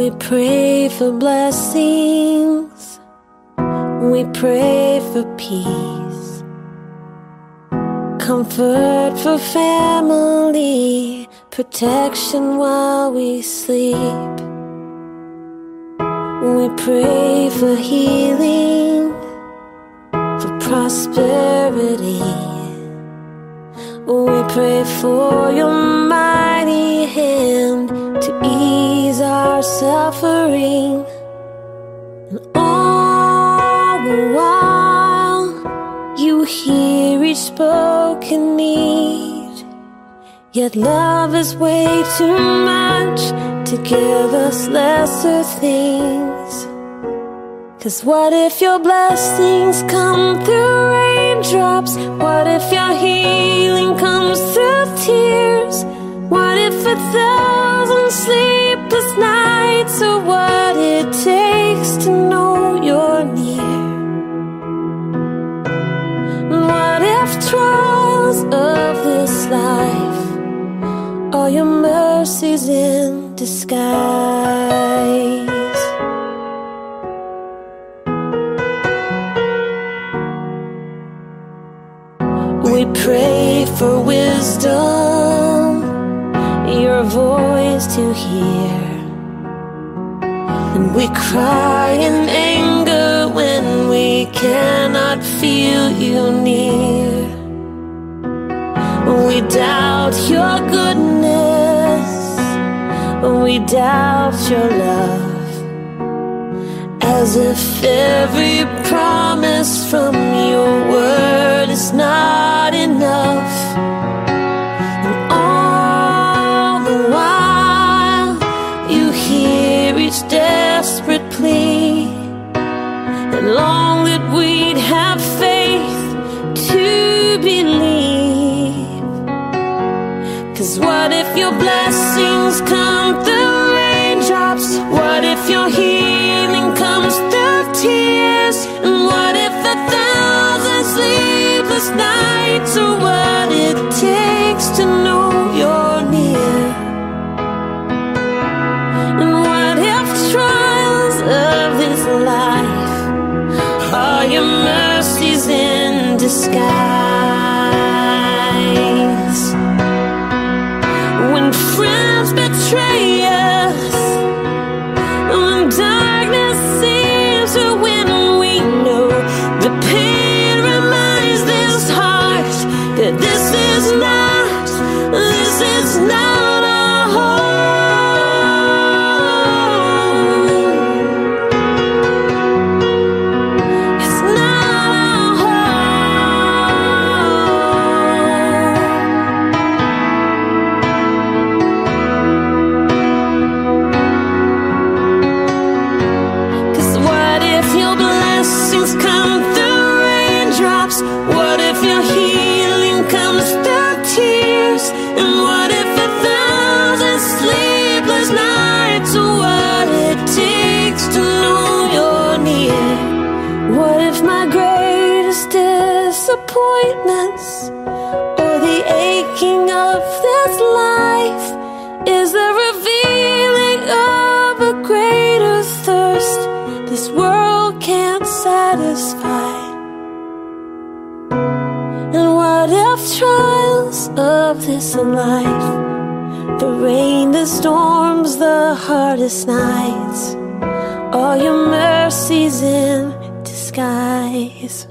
We pray for blessings. We pray for peace. Comfort for family. Protection while we sleep. We pray for healing. For prosperity. We pray for your mighty hand to ease our suffering. And all the while, you hear each spoken need. Yet love is way too much to give us lesser things. Cause what if your blessings come through raindrops? What if your healing comes through tears? What if a sleepless nights are what it takes to know you're near? What if trials of this life are your mercies in disguise? We cry in anger when we cannot feel you near. We doubt your goodness, we doubt your love. As if every promise from your word is not enough. Your blessings come through raindrops? What if your healing comes through tears? And what if a thousand sleepless nights are what it takes to know you're near? And what if trials of this life are your mercies in disguise? And what if trials of this life, the rain, the storms, the hardest nights, all your mercies in disguise?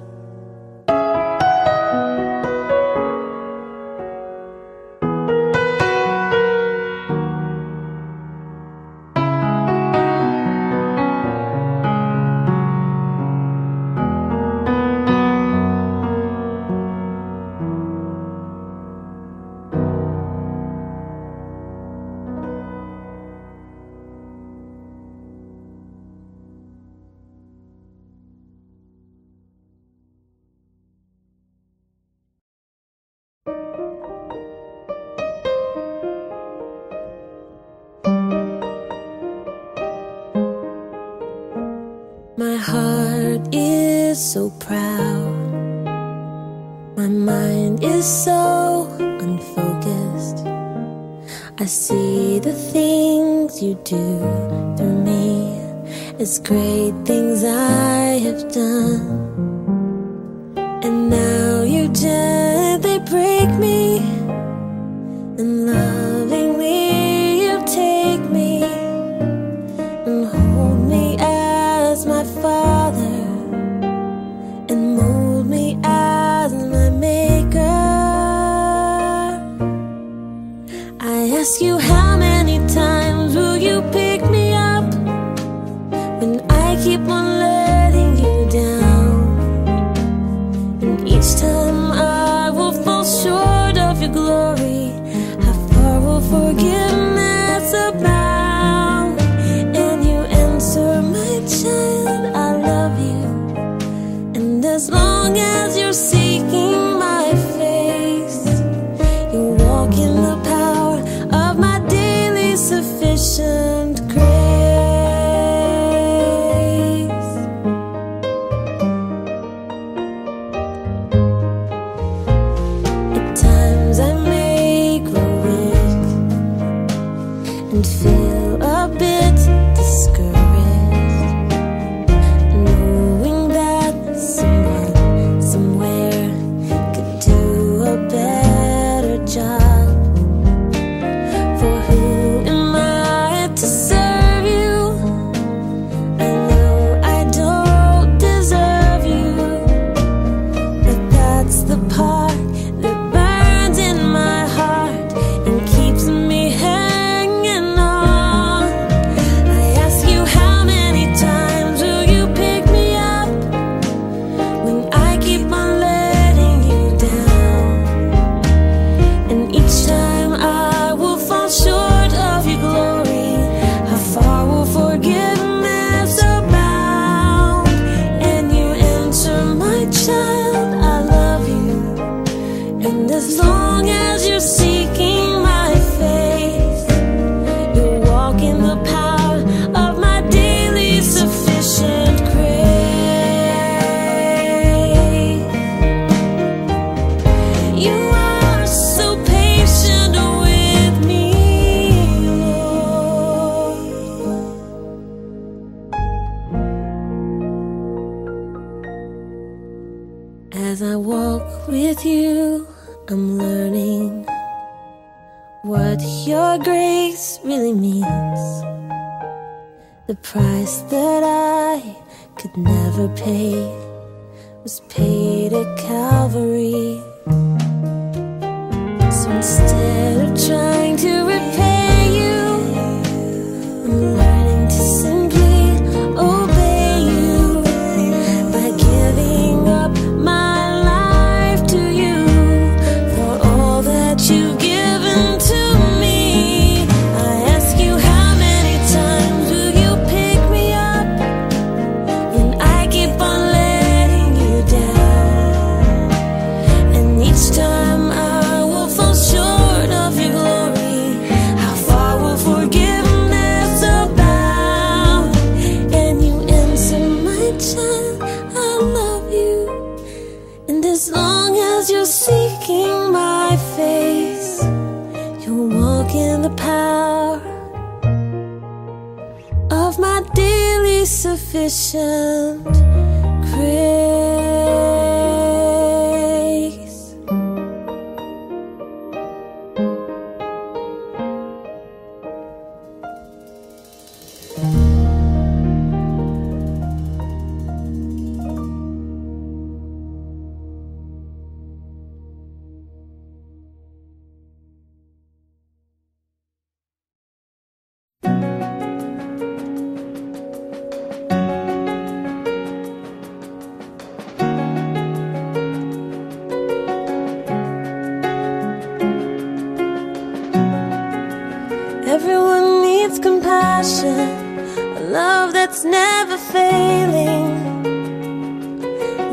Compassion, a love that's never failing.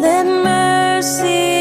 Let mercy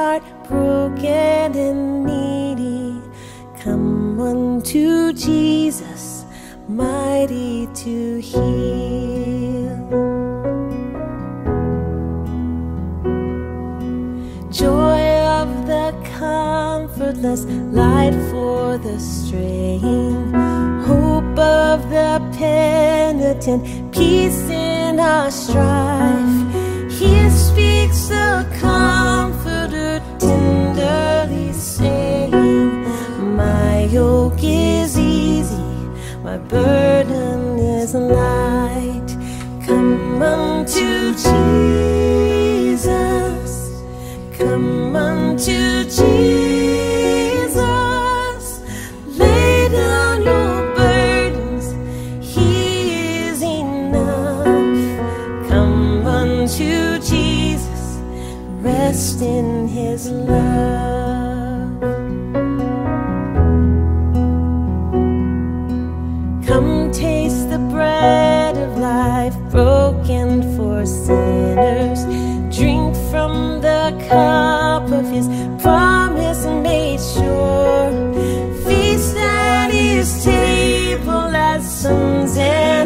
heart broken and needy. Come unto Jesus, mighty to heal. Joy of the comfortless, light for the straying, hope of the penitent, peace in our strife. He speaks the calm. yoke is easy, my burden is light. Come unto Jesus, come unto Jesus. cup of his promise and made sure. Feast at his table as sons and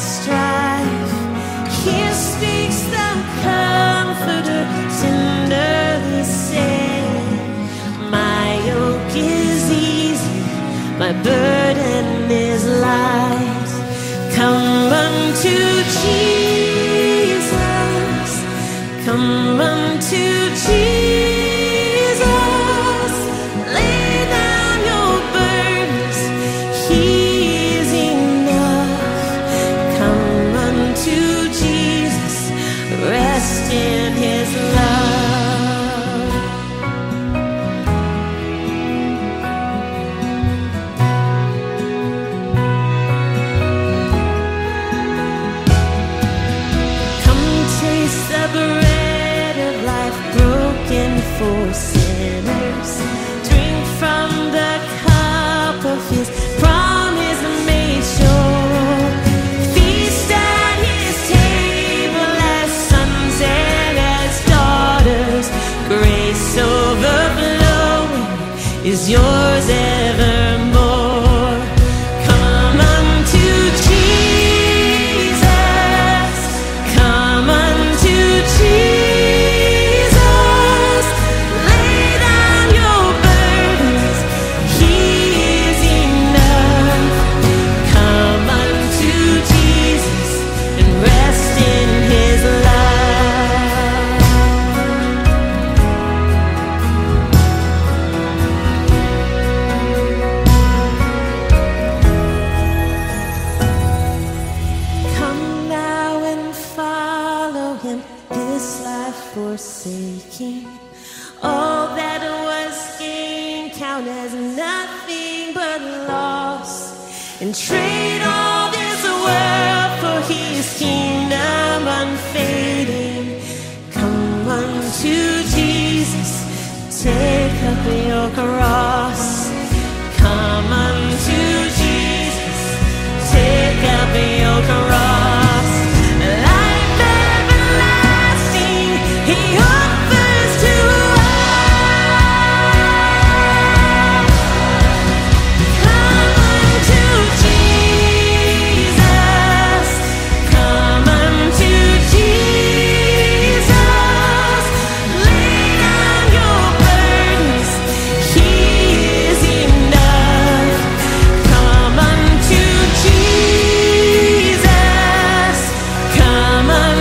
strife. He speaks the Comforter, tenderly saying, My yoke is easy, my burden.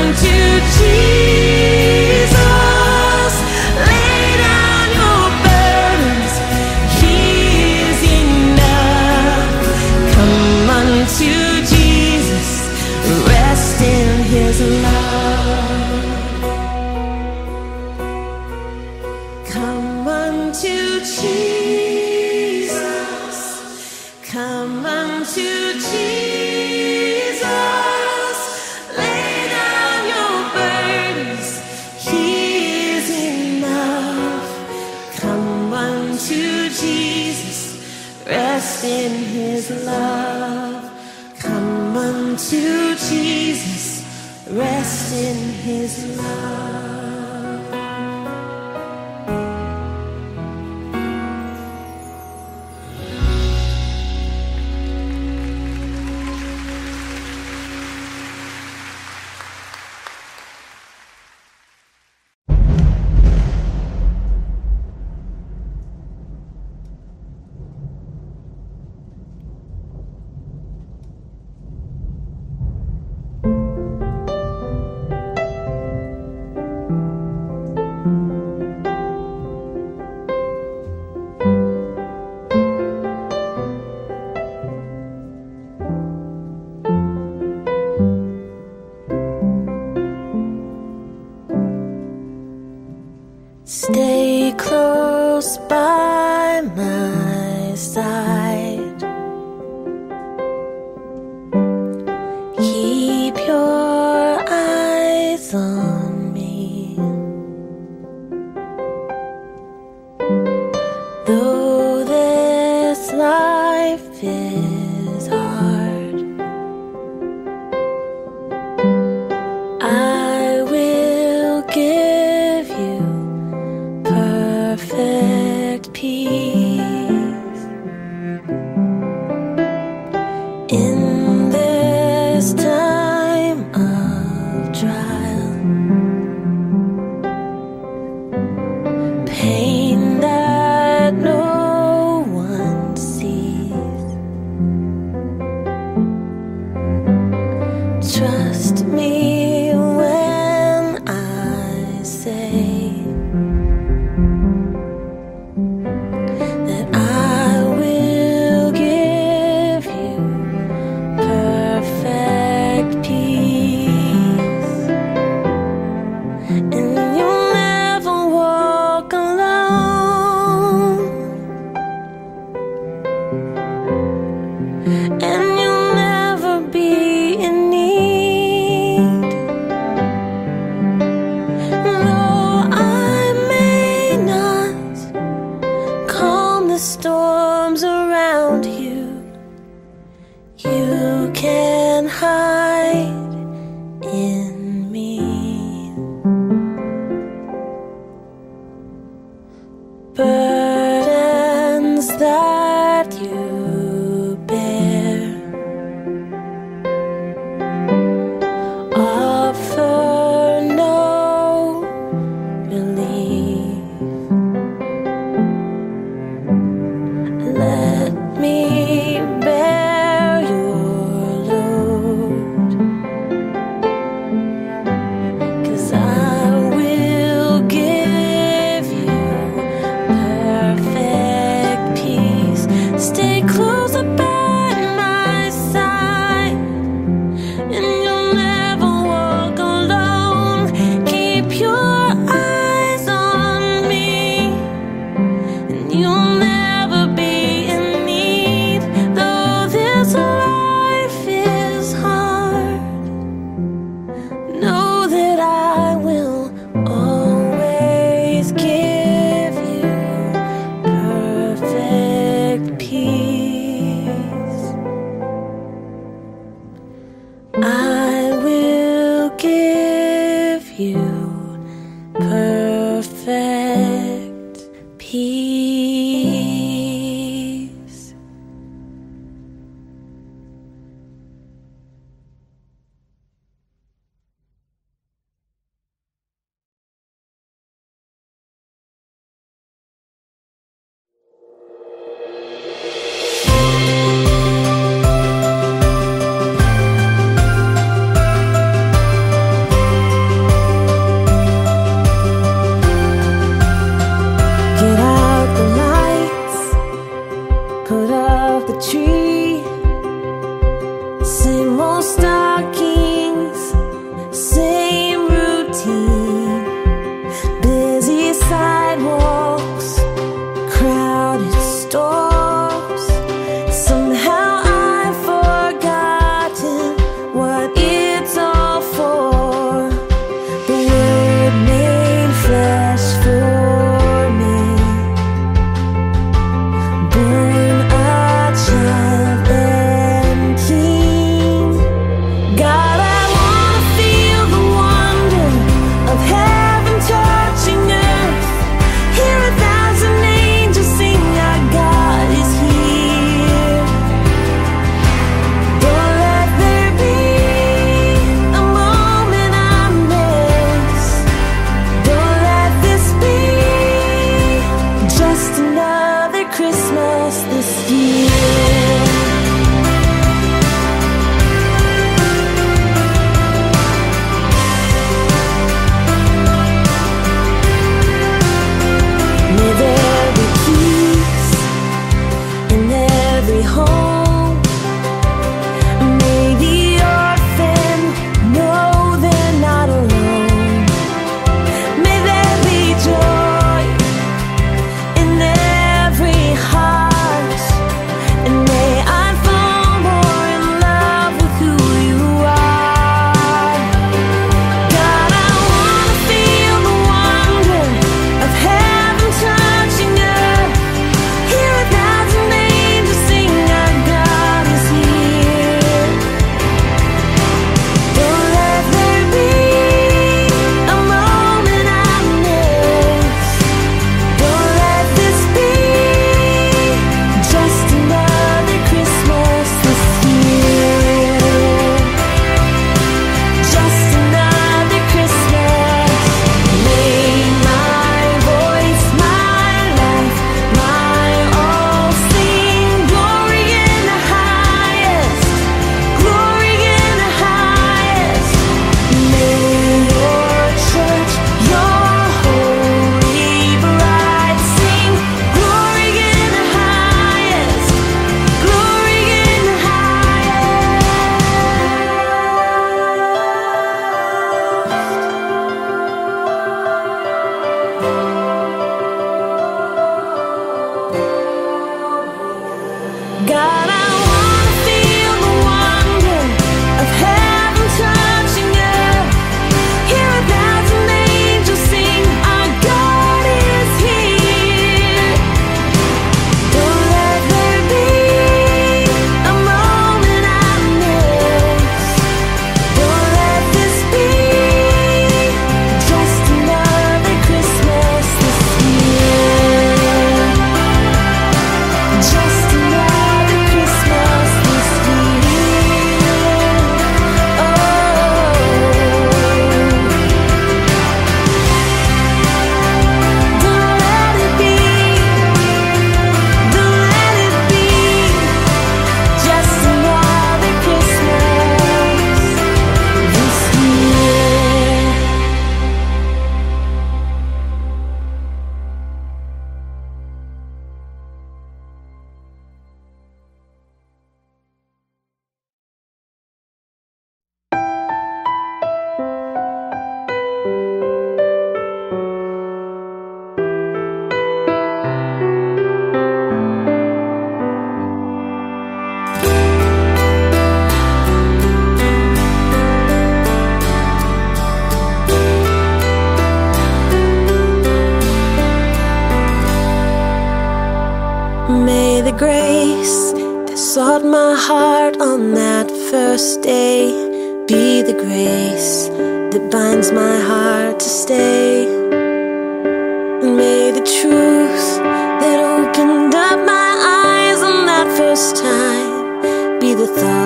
Unto Jesus.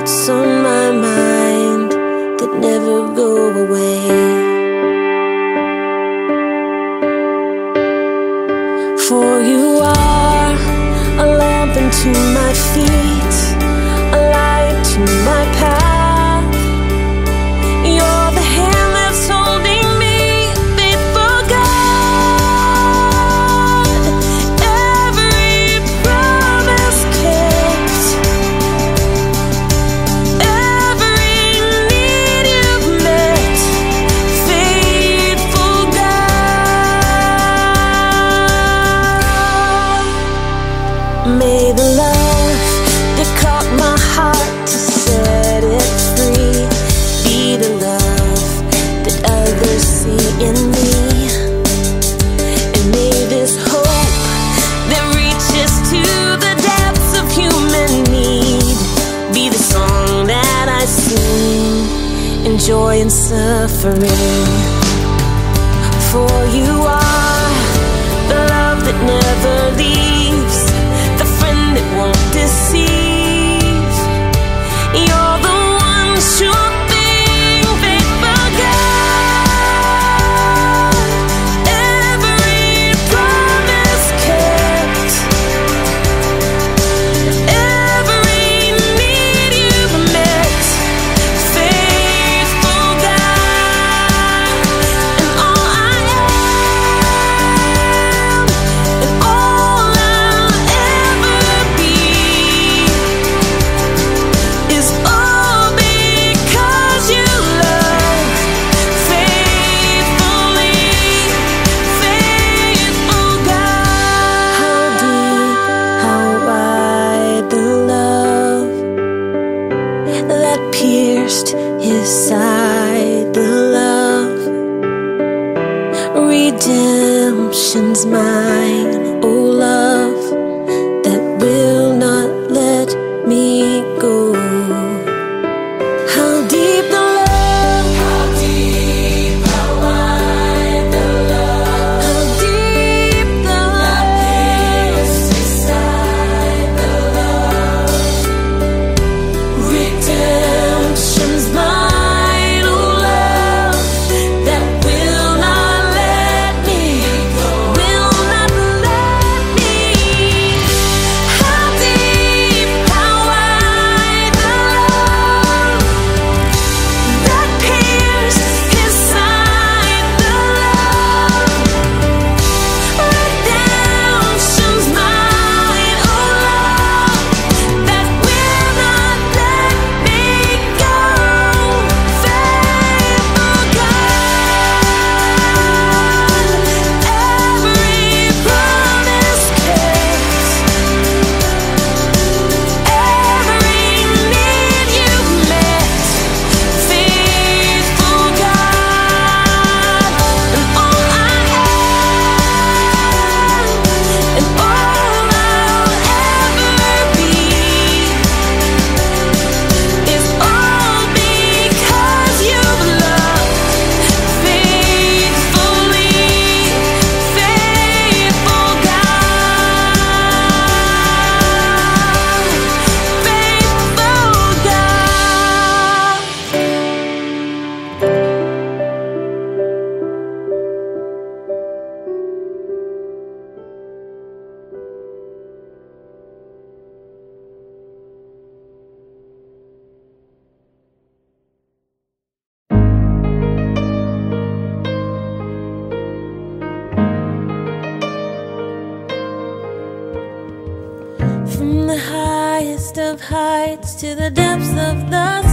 thoughts on my mind that never go away. For you are a lamp unto my feet, a light to my path. suffering. highest of heights to the depths of the